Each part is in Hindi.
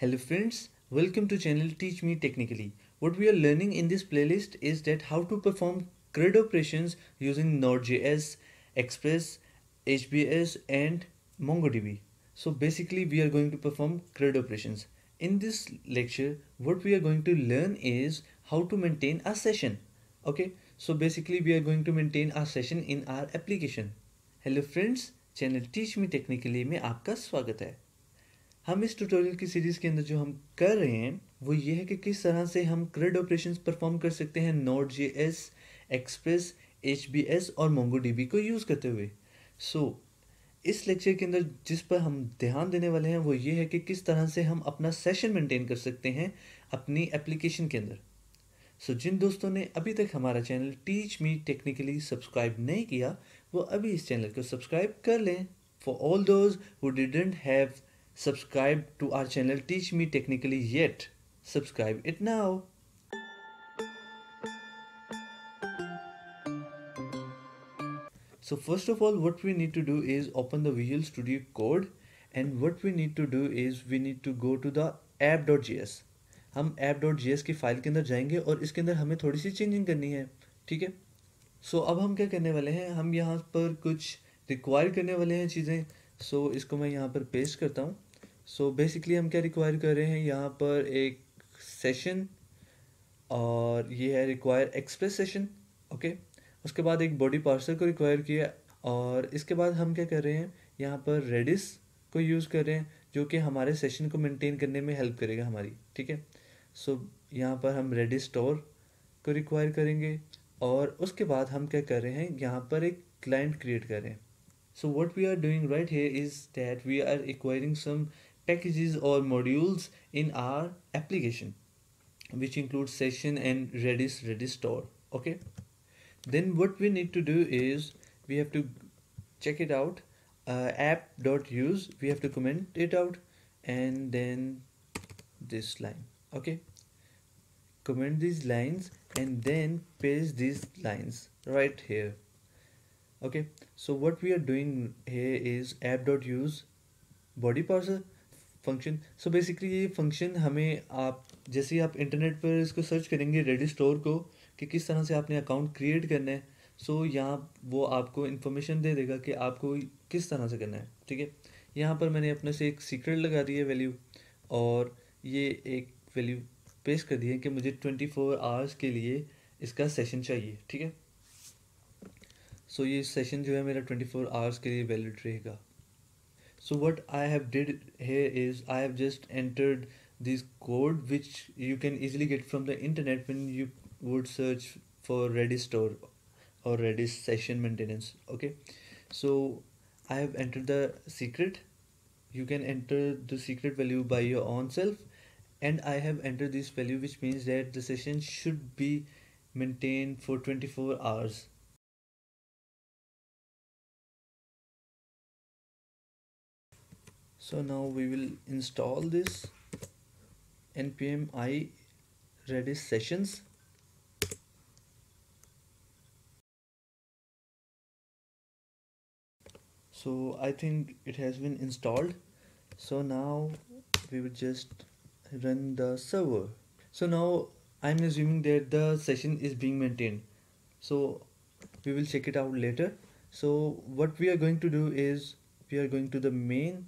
Hello friends, welcome to channel Teach Me Technically. What we are learning in this playlist is that how to perform CRUD operations using Node.js, Express, HBase and MongoDB. So basically we are going to perform CRUD operations. In this lecture, what we are going to learn is how to maintain a session. Okay, so basically we are going to maintain a session in our application. Hello friends, channel Teach Me Technically में आपका स्वागत है हम इस ट्यूटोरियल की सीरीज़ के अंदर जो हम कर रहे हैं वो ये है कि किस तरह से हम क्रेड ऑपरेशंस परफॉर्म कर सकते हैं node J S express H B S और मोंगो डी बी को यूज़ करते हुए। सो so, इस लेक्चर के अंदर जिस पर हम ध्यान देने वाले हैं वो ये है कि किस तरह से हम अपना सेशन मेंटेन कर सकते हैं अपनी एप्लीकेशन के अंदर। सो so, जिन दोस्तों ने अभी तक हमारा channel teach me technically subscribe नहीं किया वो अभी इस चैनल को सब्सक्राइब कर लें। For all those who didn't have subscribe to our channel Teach Me Technically yet, subscribe it now. So first of all what we need to do is open the Visual Studio Code and what we need to do is we need to go to the app.js हम app.js की फ़ाइल के अंदर जाएँगे और इसके अंदर हमें थोड़ी सी चेंजिंग करनी है ठीक है सो अब हम क्या करने वाले हैं हम यहाँ पर कुछ रिक्वायर करने वाले हैं चीज़ें सो इसको मैं यहाँ पर पेस्ट करता हूँ सो so बेसिकली हम क्या रिक्वायर कर रहे हैं? यहाँ पर एक सेशन और ये है रिक्वायर एक्सप्रेस सेशन ओके उसके बाद एक बॉडी पार्सर को रिक्वायर किया और इसके बाद हम क्या कर रहे हैं? यहाँ पर रेडिस को यूज़ कर रहे हैं जो कि हमारे सेशन को मेंटेन करने में हेल्प करेगा हमारी ठीक है? सो so, यहाँ पर हम रेडिस स्टोर को रिक्वायर करेंगे और उसके बाद हम क्या कर रहे हैं? यहाँ पर एक क्लाइंट क्रिएट कर so what we are doing right here is that we are acquiring some packages or modules in our application which includes session and redis redis store okay? Then what we need to do is we have to check it out uh, app.use we have to comment it out and then this line okay? Comment these lines and then paste these lines right here okay? So what we are doing here is app.use body parser function so basically ये फ़ंक्शन हमें आप जैसे ही आप इंटरनेट पर इसको सर्च करेंगे रेडी स्टोर को कि किस तरह से आपने अकाउंट क्रिएट करना है सो so, यहाँ वो आपको इन्फॉर्मेशन दे देगा कि आपको किस तरह से करना है ठीक है? यहाँ पर मैंने अपने से एक सीक्रेट लगा दी है वैल्यू और ये एक वैल्यू पेश कर दी है कि मुझे ट्वेंटी फोर आवर्स के लिए इसका सेशन चाहिए ठीक है? सो so, ये सेशन जो है मेरा ट्वेंटी फोर आवर्स के लिए वैलिड रहेगा। So what I have did here is I have just entered this code which you can easily get from the internet when you would search for Redis store or Redis session maintenance okay? So I have entered the secret. You can enter the secret value by your own self. And I have entered this value which means that the session should be maintained for 24 hours so now we will install this npm i redis sessions. So I think it has been installed. So now we will just run the server. So now I'm assuming that the session is being maintained. So we will check it out later. So what we are going to do is we are going to the main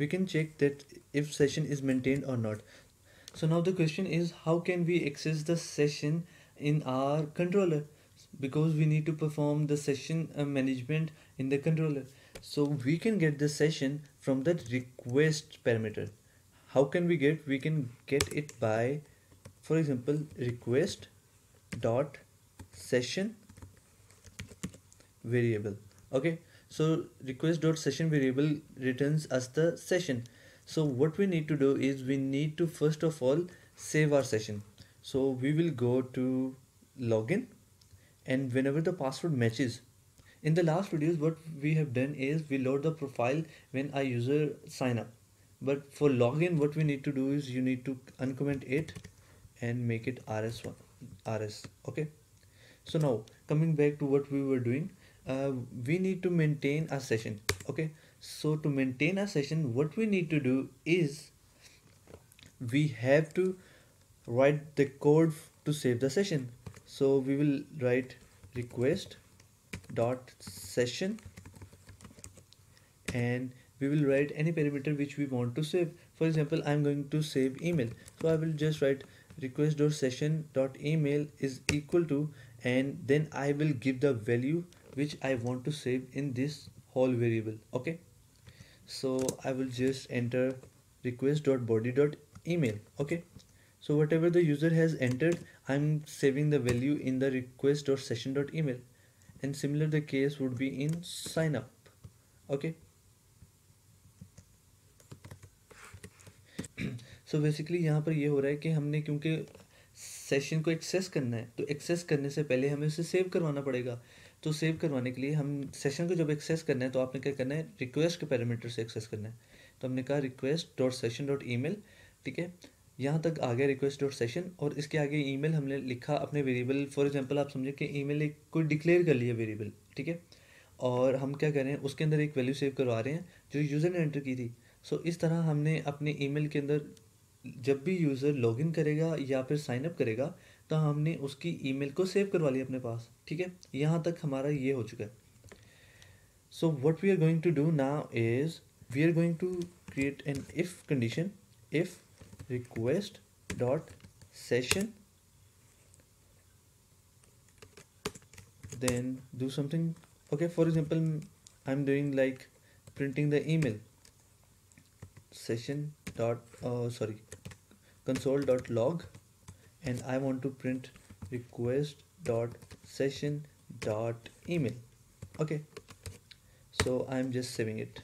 we can check that if session is maintained or not. So now the question is how can we access the session in our controller? Because we need to perform the session uh, management in the controller. So we can get the session from the request parameter. How can we get? We can get it by for example request dot session variable. Okay so request dot session variable returns us the session. So what we need to do is we need to first of all save our session. So we will go to login and whenever the password matches. In the last videos what we have done is we load the profile when a user sign up. But for login what we need to do is you need to uncomment it and make it rs1 rs okay? So now coming back to what we were doing uh, we need to maintain a session okay? So to maintain a session what we need to do is we have to write the code to save the session. So we will write request dot session and we will write any parameter which we want to save. For example i'm going to save email. So i will just write request dot session dot email is equal to and then i will give the value which i want to save in this whole variable okay so i will just enter request dot body dot email okay so whatever the user has entered i'm saving the value in the request dot session dot email and similar the case would be in sign up okay so so basically यहाँ पर ये हो रहा है कि हमने क्योंकि सेशन को एक्सेस करना है तो एक्सेस करने से पहले हमें उसे सेव करवाना पड़ेगा। तो सेव करवाने के लिए हम सेशन को जब एक्सेस करना है तो आपने क्या करना है? रिक्वेस्ट के पैरामीटर से एक्सेस करना है। तो हमने कहा request dot session dot email ठीक है? यहाँ तक आ गया रिक्वेस्ट डॉट सेशन और इसके आगे ईमेल हमने लिखा अपने वेरिएबल फॉर एग्जांपल आप समझे कि ईमेल एक कोई डिक्लेयर कर लिया वेरिएबल ठीक है? और हम क्या कर? रहे हैं उसके अंदर एक वैल्यू सेव करवा रहे हैं जो यूज़र ने एंटर की थी। सो so, इस तरह हमने अपने ईमेल के अंदर जब भी यूज़र लॉगिन करेगा या फिर साइन अप करेगा तो हमने उसकी ईमेल को सेव करवा लिया अपने पास, ठीक है? यहाँ तक हमारा ये हो चुका है। So what we are going to do now is we are going to create an if condition if request request dot session, then do something. Okay, for example, i'm doing like printing the email. Session dot uh, sorry console dot log and i want to print request dot session dot email. Okay. So i'm just saving it.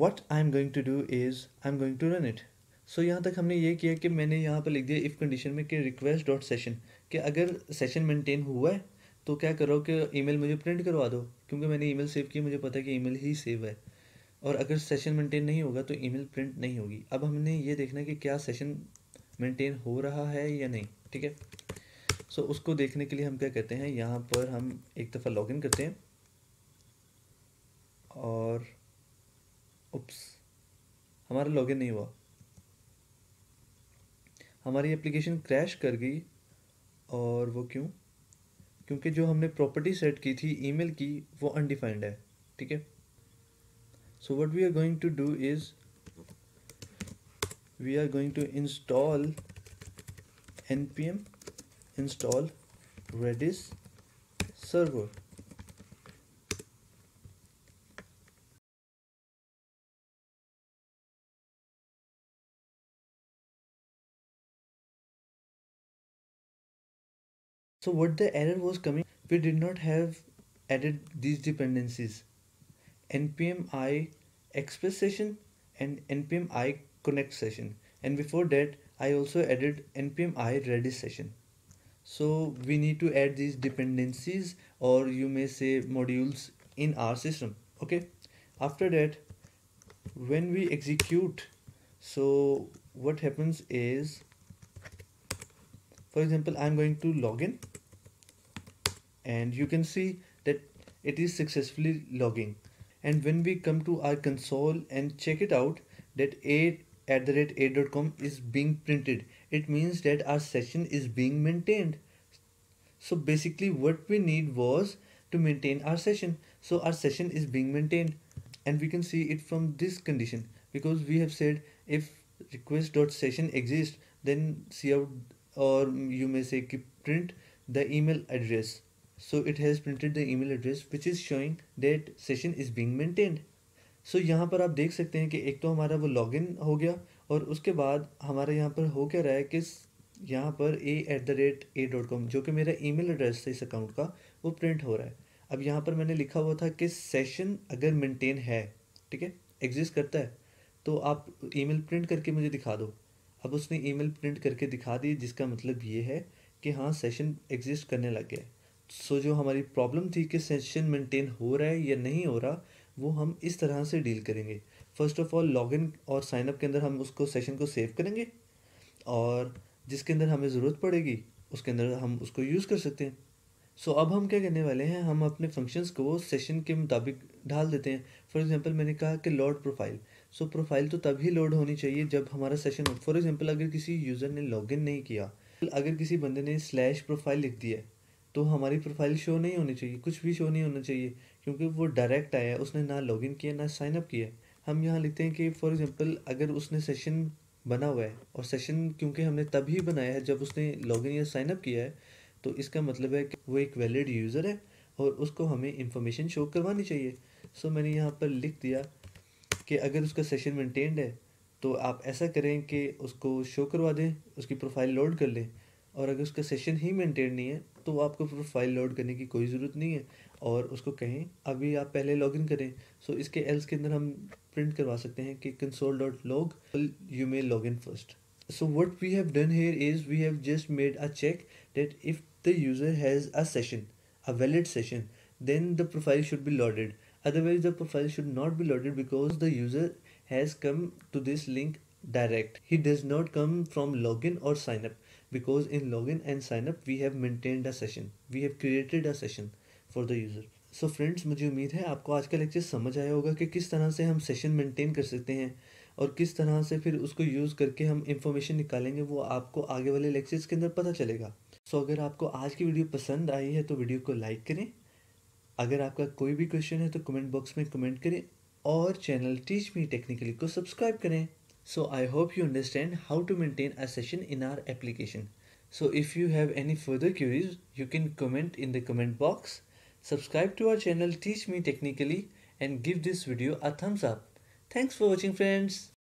What I am going to do is I am going to run it so यहाँ तक हमने ये किया कि मैंने यहाँ पर लिख दिया इफ़ कंडीशन में कि रिक्वेस्ट डॉट सेशन कि अगर सेशन मेंटेन हुआ है तो क्या करो कि ईमेल मुझे प्रिंट करवा दो क्योंकि मैंने ईमेल सेव की मुझे पता है कि ईमेल ही सेव है। और अगर सेशन मेंटेन नहीं होगा तो ईमेल प्रिंट नहीं होगी। अब हमने ये देखना कि क्या सेशन मेंटेन हो रहा है या नहीं, ठीक है? सो उसको देखने के लिए हम क्या कहते हैं, यहाँ पर हम एक दफ़ा लॉगिन करते हैं। और उप्स हमारा लॉगिन नहीं हुआ। हमारी एप्लीकेशन क्रैश कर गई, और वो क्यों? क्योंकि जो हमने प्रॉपर्टी सेट की थी ईमेल की, वो अनडिफाइंड है, ठीक है? so what we are going to do is we are going to install npm install redis server So what the error was coming, we did not have added these dependencies npm i express session and npm i connect session and before that I also added npm i redis session. So we need to add these dependencies or you may say modules in our system. Okay. After that, when we execute, so what happens is, for example, I'm going to login and you can see that it is successfully logging and when we come to our console and check it out that a at the rate a.com is being printed. It means that our session is being maintained. So basically what we need was to maintain our session. So our session is being maintained. And we can see it from this condition. Because we have said if request.session exists then see out or you may say print the email address so it has printed the email address which is showing that session is being maintained. So यहाँ पर आप देख सकते हैं कि एक तो हमारा वो लॉगिन हो गया और उसके बाद हमारे यहाँ पर हो क्या रहा है कि यहाँ पर A at the rate A dot com जो कि मेरा ईमेल एड्रेस है इस अकाउंट का, वो प्रिंट हो रहा है। अब यहाँ पर मैंने लिखा हुआ था कि सेशन अगर मेंटेन है, ठीक है एग्जिस्ट करता है तो आप ईमेल प्रिंट करके मुझे दिखा दो। अब उसने ईमेल प्रिंट करके दिखा दी, जिसका मतलब ये है कि हाँ सेशन एग्जिस्ट करने लग गया है। सो जो हमारी प्रॉब्लम थी कि सेशन मेंटेन हो रहा है या नहीं हो रहा वो हम इस तरह से डील करेंगे। फ़र्स्ट ऑफ़ ऑल लॉगिन और साइनअप के अंदर हम उसको सेशन को सेव करेंगे और जिसके अंदर हमें ज़रूरत पड़ेगी उसके अंदर हम उसको यूज़ कर सकते हैं। सो so, अब हम क्या करने वाले हैं? हम अपने फ़ंक्शंस को सेशन के मुताबिक ढाल देते हैं। फॉर एग्जांपल मैंने कहा कि लोड प्रोफ़ाइल सो प्रोफ़ाइल तो तभी लोड होनी चाहिए जब हमारा सेशन फॉर एग्जांपल अगर किसी यूज़र ने लॉगिन नहीं किया अगर किसी बंदे ने स्लैश प्रोफ़ाइल लिख दिया तो हमारी प्रोफ़ाइल शो नहीं होनी चाहिए, कुछ भी शो नहीं होना चाहिए, क्योंकि वो डायरेक्ट आया उसने ना लॉगिन किया, ना साइनअप किया हम यहाँ लिखते हैं कि फॉर एग्जांपल अगर उसने सेशन बना हुआ है, और सेशन क्योंकि हमने तभी बनाया है जब उसने लॉगिन या साइनअप किया है तो इसका मतलब है कि वो एक वैलिड यूज़र है, और उसको हमें इंफॉर्मेशन शो करवानी चाहिए। सो मैंने यहाँ पर लिख दिया कि अगर उसका सेशन मेंटेन्ड है तो आप ऐसा करें कि उसको शो करवा दें, उसकी प्रोफ़ाइल लोड कर लें, और अगर उसका सेशन ही मेंटेन नहीं है तो आपको प्रोफ़ाइल लोड करने की कोई ज़रूरत नहीं है और उसको कहें, अभी आप पहले लॉग इन करें सो इसके एल्स के अंदर हम प्रिंट करवा सकते हैं कि console dot log you may log in first so what we have done here is we have just made a check that if the user has a session a valid session then the profile should be loaded otherwise the profile should not be loaded because the user has come to this link direct he does not come from log in और signup because in login and sign up we have maintained a session. We have created a session for the user. So so friends मुझे उम्मीद है आपको आज का लेक्चर समझ आया होगा कि किस तरह से हम सेशन मेंटेन कर सकते हैं और किस तरह से फिर उसको यूज़ करके हम इंफॉर्मेशन निकालेंगे, वो आपको आगे वाले लेक्चर्स के अंदर पता चलेगा। सो so अगर आपको आज की वीडियो पसंद आई है तो वीडियो को लाइक करें। अगर आपका कोई भी क्वेश्चन है तो कमेंट बॉक्स में कमेंट करें और चैनल टीच मी टेक्निकली को सब्सक्राइब करें। So I hope you understand how to maintain a session in our application. So if you have any further queries, you can comment in the comment box. Subscribe to our channel Teach Me Technically and give this video a thumbs up. Thanks for watching friends.